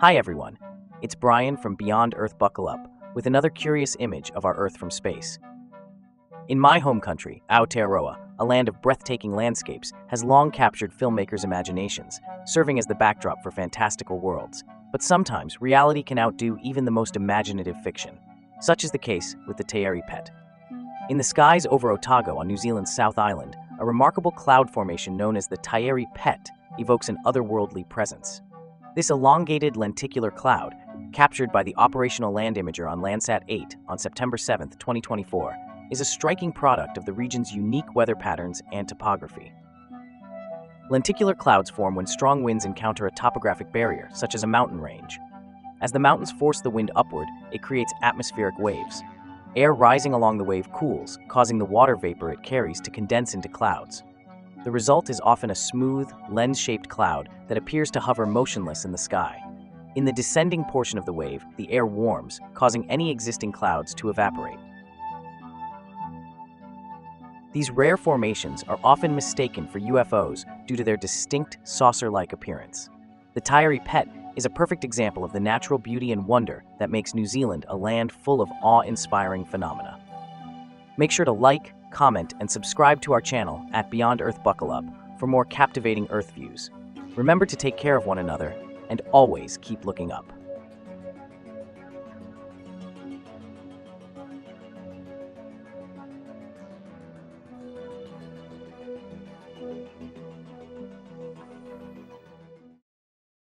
Hi everyone, it's Brian from Beyond Earth Buckle Up with another curious image of our Earth from space. In my home country, Aotearoa, a land of breathtaking landscapes, has long captured filmmakers' imaginations, serving as the backdrop for fantastical worlds. But sometimes, reality can outdo even the most imaginative fiction. Such is the case with the Taieri Pet. In the skies over Otago on New Zealand's South Island, a remarkable cloud formation known as the Taieri Pet evokes an otherworldly presence. This elongated lenticular cloud, captured by the operational land imager on Landsat 8 on September 7, 2024, is a striking product of the region's unique weather patterns and topography. Lenticular clouds form when strong winds encounter a topographic barrier, such as a mountain range. As the mountains force the wind upward, it creates atmospheric waves. Air rising along the wave cools, causing the water vapor it carries to condense into clouds. The result is often a smooth, lens-shaped cloud that appears to hover motionless in the sky. In the descending portion of the wave, the air warms, causing any existing clouds to evaporate. These rare formations are often mistaken for UFOs due to their distinct saucer-like appearance. The Taieri Pet is a perfect example of the natural beauty and wonder that makes New Zealand a land full of awe-inspiring phenomena. Make sure to like, comment, and subscribe to our channel at Beyond Earth Buckle Up for more captivating Earth views. Remember to take care of one another and always keep looking up.